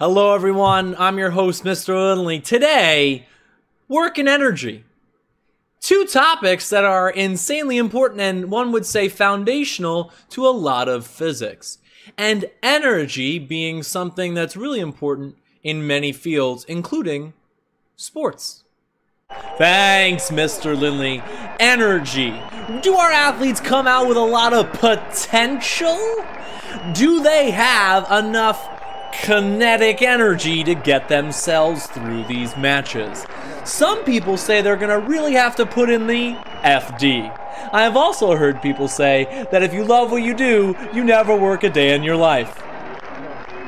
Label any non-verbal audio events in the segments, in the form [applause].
Hello, everyone. I'm your host, Mr. Lindley. Today, work and energy. Two topics that are insanely important and one would say foundational to a lot of physics. And energy being something that's really important in many fields, including sports. Thanks, Mr. Lindley. Energy. Do our athletes come out with a lot of potential? Do they have enough kinetic energy to get themselves through these matches? Some people say they're gonna really have to put in the FD. I have also heard people say that if you love what you do, you never work a day in your life.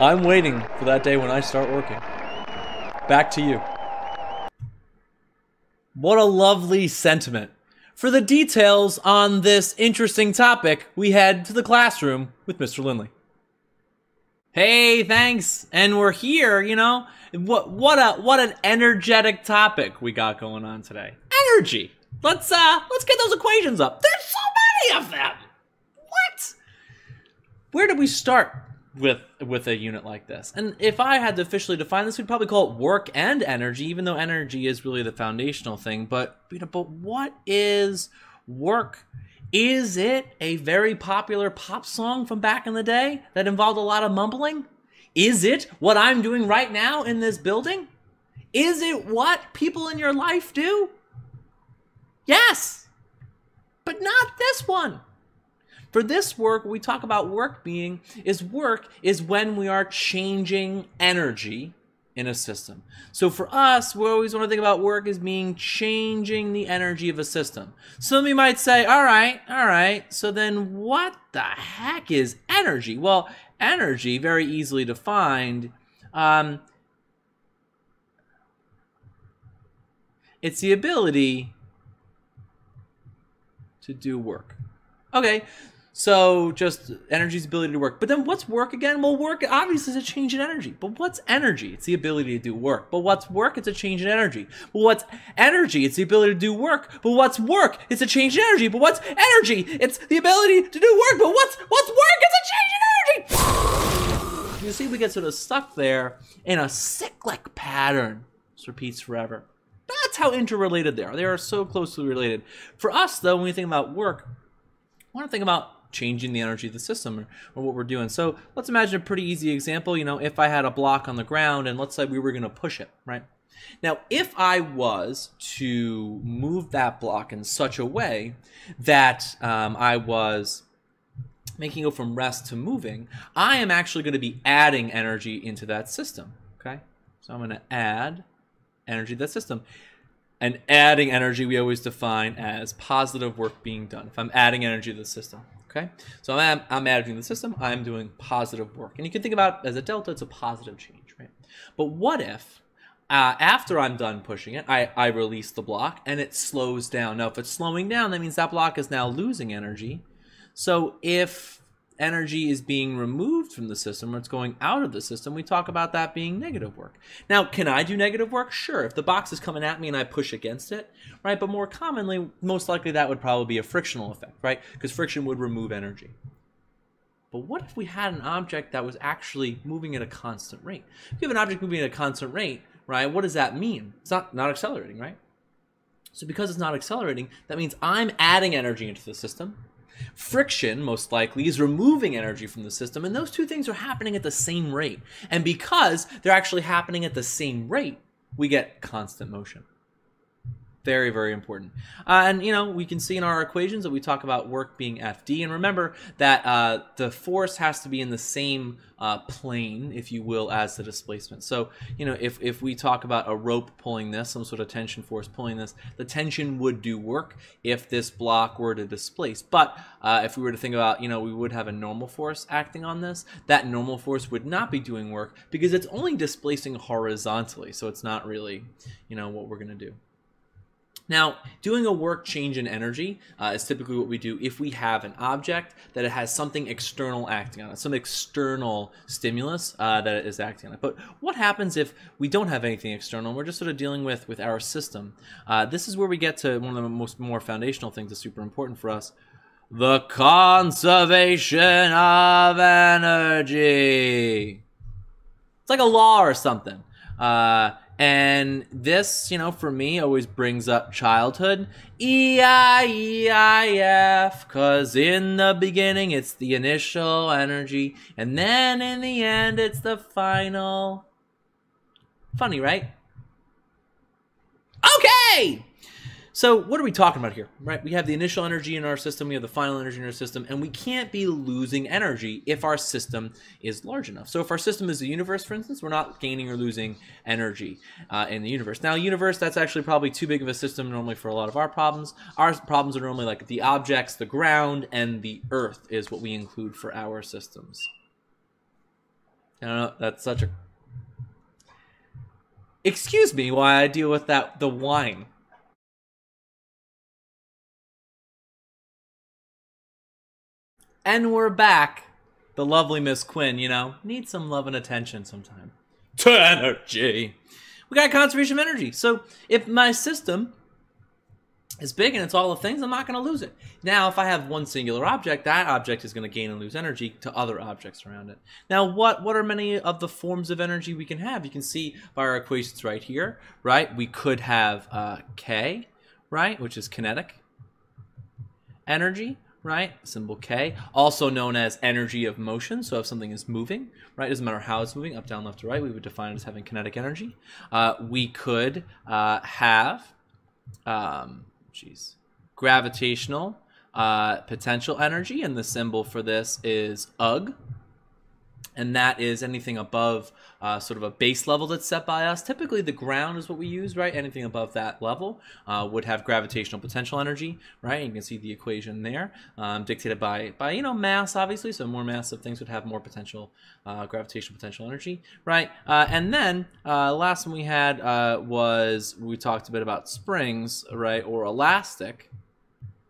I'm waiting for that day when I start working. Back to you. What a lovely sentiment. For the details on this interesting topic, we head to the classroom with Mr. Lindley. Hey, thanks. And we're here, you know. What what a what an energetic topic we got going on today. Energy. Let's uh let's get those equations up. There's so many of them. What? Where do we start with with a unit like this? And if I had to officially define this, we'd probably call it work and energy, even though energy is really the foundational thing. But you know, but what is work? Is it a very popular pop song from back in the day that involved a lot of mumbling? Is it what I'm doing right now in this building? Is it what people in your life do? Yes, but not this one. For this work, we talk about work being is work is when we are changing energy in a system. So for us, we always want to think about work as being changing the energy of a system. Some of you might say, all right, all right, so then what the heck is energy? Well, energy, very easily defined, um, it's the ability to do work. Okay, so just energy's ability to work. But then what's work again? Well, work obviously is a change in energy. But what's energy? It's the ability to do work. But what's work? It's a change in energy. But what's energy? It's the ability to do work. But what's work? It's a change in energy. But what's energy? It's the ability to do work. But what's what's work? It's a change in energy. [sighs] You see, we get sort of stuck there in a cyclic pattern. This repeats forever. That's how interrelated they are. They are so closely related. For us, though, when we think about work, I want to think about changing the energy of the system or, or, what we're doing. So let's imagine a pretty easy example. You know, if I had a block on the ground and let's say we were going to push it, right? Now, if I was to move that block in such a way that um, I was making it from rest to moving, I am actually going to be adding energy into that system. Okay, so I'm going to add energy to that system. And adding energy we always define as positive work being done. If I'm adding energy to the system. Okay, so I'm, I'm adding to the system, I'm doing positive work. And you can think about as a delta, it's a positive change, right? But what if uh, after I'm done pushing it, I, I release the block and it slows down. Now, if it's slowing down, that means that block is now losing energy. So if energy is being removed from the system or it's going out of the system, we talk about that being negative work. Now, can I do negative work? Sure. If the box is coming at me and I push against it, right? But more commonly, most likely that would probably be a frictional effect, right? Because friction would remove energy. But what if we had an object that was actually moving at a constant rate? If you have an object moving at a constant rate, right, what does that mean? It's not, not accelerating, right? So because it's not accelerating, that means I'm adding energy into the system Friction, most likely, is removing energy from the system, and those two things are happening at the same rate. And because they're actually happening at the same rate, we get constant motion. Very, very important. Uh, and, you know, we can see in our equations that we talk about work being FD. And remember that uh, the force has to be in the same uh, plane, if you will, as the displacement. So, you know, if, if we talk about a rope pulling this, some sort of tension force pulling this, the tension would do work if this block were to displace. But uh, if we were to think about, you know, we would have a normal force acting on this, that normal force would not be doing work because it's only displacing horizontally. So it's not really, you know, what we're going to do. Now, doing a work change in energy uh, is typically what we do if we have an object that it has something external acting on it, some external stimulus uh, that is acting on it. But what happens if we don't have anything external? And we're just sort of dealing with with our system. Uh, this is where we get to one of the most more foundational things that's super important for us: the conservation of energy. It's like a law or something. And this, you know, for me always brings up childhood. E I E I F, cause in the beginning it's the initial energy, and then in the end it's the final. Funny, right? Okay! So what are we talking about here, right? We have the initial energy in our system, we have the final energy in our system, and we can't be losing energy if our system is large enough. So if our system is the universe, for instance, we're not gaining or losing energy uh, in the universe. Now, universe, that's actually probably too big of a system normally for a lot of our problems. Our problems are normally like the objects, the ground, and the earth is what we include for our systems. I don't know, that's such a... Excuse me while I deal with that, the wine. And we're back. The lovely Miss Quinn, you know, needs some love and attention sometime. [laughs] To energy. We got conservation of energy. So if my system is big and it's all the things, I'm not going to lose it. Now, if I have one singular object, that object is going to gain and lose energy to other objects around it. Now, what, what are many of the forms of energy we can have? You can see by our equations right here, right? We could have uh, K, right, which is kinetic energy right? Symbol K, also known as energy of motion. So if something is moving, right, doesn't matter how it's moving, up, down, left, or right, we would define it as having kinetic energy. Uh, we could uh, have, um, geez, gravitational uh, potential energy, and the symbol for this is UG, and that is anything above uh, sort of a base level that's set by us. Typically, the ground is what we use, right? Anything above that level uh, would have gravitational potential energy, right? You can see the equation there, um, dictated by by you know mass, obviously. So more massive things would have more potential uh, gravitational potential energy, right? Uh, and then uh, last one we had uh, was we talked a bit about springs, right, or elastic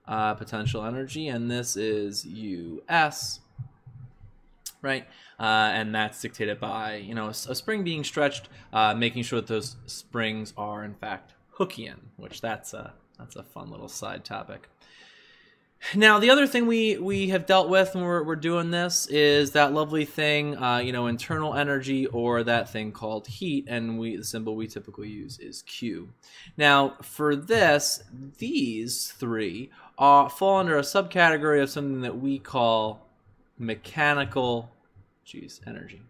potential energy, and this is US right? Uh, and that's dictated by you know a, spring being stretched, uh, making sure that those springs are in fact Hookean, which that's a that's a fun little side topic. Now, the other thing we, we have dealt with when we're, we're doing this is that lovely thing, uh, you know, internal energy or that thing called heat, and we the symbol we typically use is Q. Now, for this, these three uh, fall under a subcategory of something that we call mechanical, geez, energy.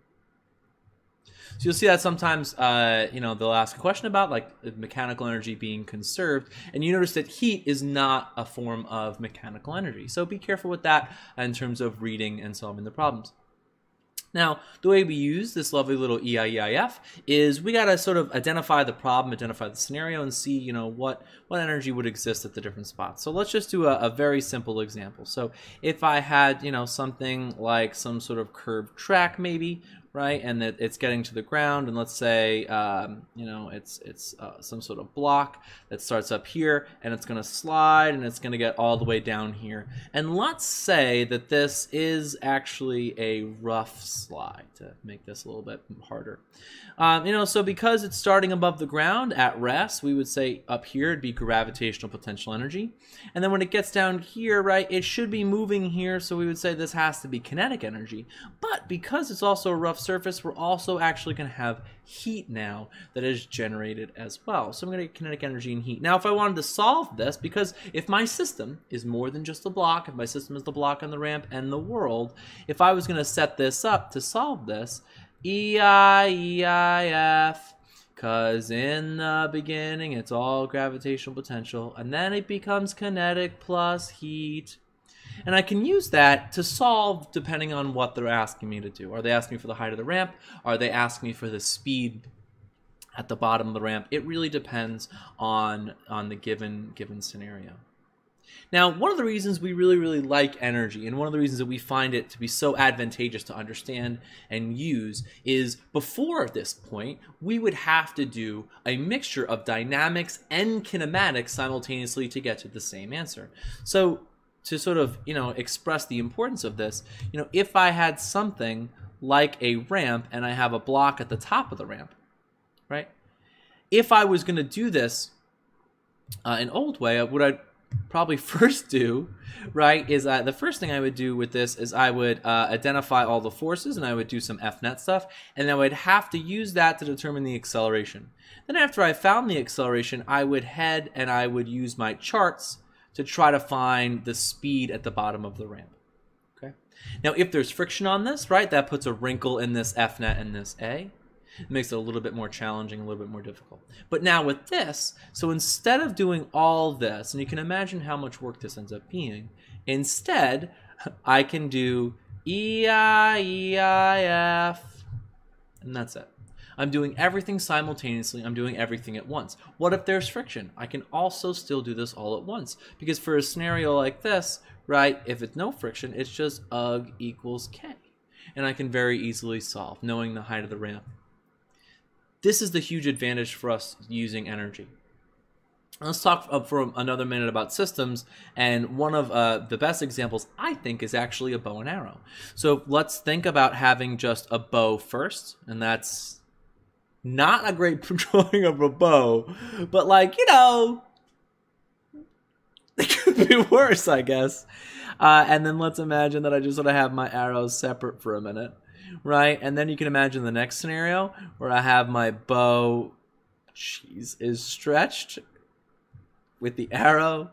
So you'll see that sometimes, uh, you know, they'll ask a question about like mechanical energy being conserved, and you notice that heat is not a form of mechanical energy. So be careful with that in terms of reading and solving the problems. Now, the way we use this lovely little EIEIF is we got to sort of identify the problem, identify the scenario, and see, you know, what, what energy would exist at the different spots. So let's just do a, a very simple example. So if I had, you know, something like some sort of curved track maybe, right? And that it's getting to the ground, and let's say, um, you know, it's it's uh, some sort of block that starts up here, and it's going to slide, and it's going to get all the way down here. And let's say that this is actually a rough slide to make this a little bit harder. Um, you know, so because it's starting above the ground at rest, we would say up here it'd be gravitational potential energy, and then when it gets down here, right, it should be moving here, so we would say this has to be kinetic energy. But because it's also a rough surface, we're also actually going to have heat now that is generated as well. So I'm going to get kinetic energy and heat. Now, if I wanted to solve this, because if my system is more than just a block, if my system is the block on the ramp and the world, if I was going to set this up to solve this, EIEIF, because in the beginning it's all gravitational potential, and then it becomes kinetic plus heat and I can use that to solve depending on what they're asking me to do. Are they asking me for the height of the ramp? Are they asking me for the speed at the bottom of the ramp? It really depends on on the given given scenario. Now, one of the reasons we really, really like energy, and one of the reasons that we find it to be so advantageous to understand and use, is before this point, we would have to do a mixture of dynamics and kinematics simultaneously to get to the same answer. So, to sort of you know express the importance of this you know if i had something like a ramp and i have a block at the top of the ramp right if i was going to do this uh, an old way what i'd probably [laughs] first do, right, is uh, the first thing I would do with this is I would uh, identify all the forces and I would do some FNet stuff, and then I would have to use that to determine the acceleration. Then after I found the acceleration, I would head and I would use my charts to try to find the speed at the bottom of the ramp. Okay. Now, if there's friction on this, right, that puts a wrinkle in this F net and this A. It makes it a little bit more challenging, a little bit more difficult. But now with this, so instead of doing all this, and you can imagine how much work this ends up being, instead, I can do EIEIF, and that's it. I'm doing everything simultaneously. I'm doing everything at once. What if there's friction? I can also still do this all at once. Because for a scenario like this, right, if it's no friction, it's just UG equals K. And I can very easily solve, knowing the height of the ramp. This is the huge advantage for us using energy. Let's talk for another minute about systems, and one of uh, the best examples I think is actually a bow and arrow. So let's think about having just a bow first, and that's not a great [laughs] drawing of a bow, but like, you know, [laughs] it could be worse, I guess. Uh, and then let's imagine that I just sort of have my arrows separate for a minute, right? And then you can imagine the next scenario where I have my bow, jeez, is stretched with the arrow.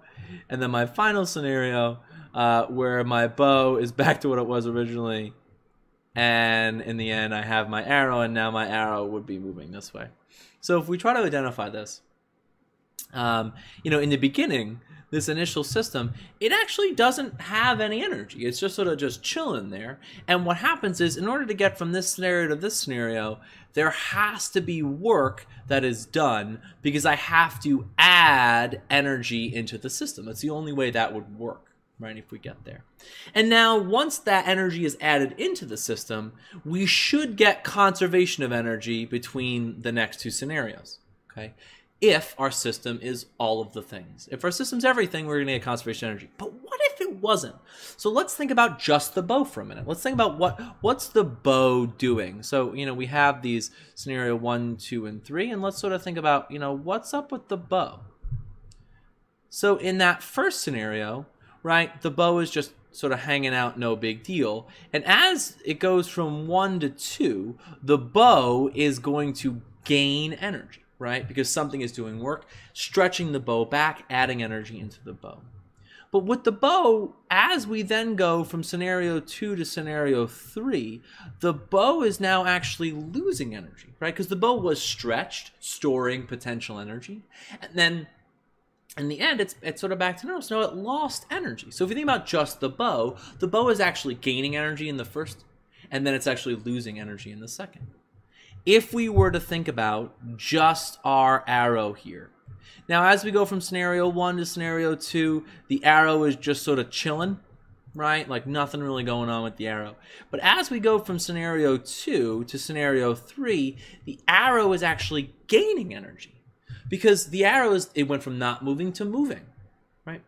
And then my final scenario uh, where my bow is back to what it was originally and in the end I have my arrow and now my arrow would be moving this way. So if we try to identify this, um, you know, in the beginning, this initial system, it actually doesn't have any energy. It's just sort of just chilling there. And what happens is, in order to get from this scenario to this scenario, there has to be work that is done because I have to add energy into the system. That's the only way that would work right, if we get there. And now, once that energy is added into the system, we should get conservation of energy between the next two scenarios, okay? If our system is all of the things. If our system's everything, we're gonna get conservation energy. But what if it wasn't? So let's think about just the bow for a minute. Let's think about what what's the bow doing? So, you know, we have these scenario one, two, and three, and let's sort of think about, you know, what's up with the bow? So in that first scenario, right? The bow is just sort of hanging out, no big deal. And as it goes from one to two, the bow is going to gain energy, right? Because something is doing work, stretching the bow back, adding energy into the bow. But with the bow, as we then go from scenario two to scenario three, the bow is now actually losing energy, right? Because the bow was stretched, storing potential energy. And then in the end, it's it's sort of back to normal. So it lost energy. So if you think about just the bow, the bow is actually gaining energy in the first, and then it's actually losing energy in the second. If we were to think about just our arrow here, now as we go from scenario one to scenario two, the arrow is just sort of chilling, right? Like nothing really going on with the arrow. But as we go from scenario two to scenario three, the arrow is actually gaining energy because the arrows it went from not moving to moving. Right.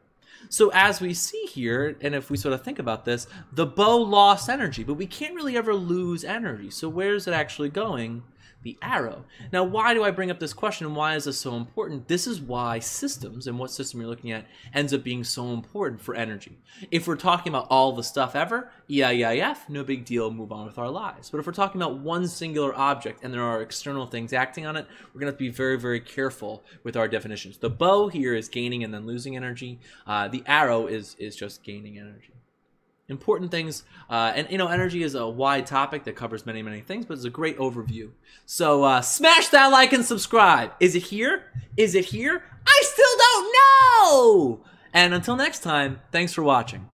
So as we see here and if we sort of think about this the bow lost energy but we can't really ever lose energy. So where is it actually going the arrow. Now, why do I bring up this question why is this so important? This is why systems and what system you're looking at ends up being so important for energy. If we're talking about all the stuff ever, EIEIF, no big deal, move on with our lives. But if we're talking about one singular object and there are external things acting on it, we're going to have to be very, very careful with our definitions. The bow here is gaining and then losing energy. Uh, the arrow is, is just gaining energy important things uh, and you know energy is a wide topic that covers many many things but it's a great overview. So uh, smash that like and subscribe. Is it here? Is it here? I still don't know! And until next time thanks for watching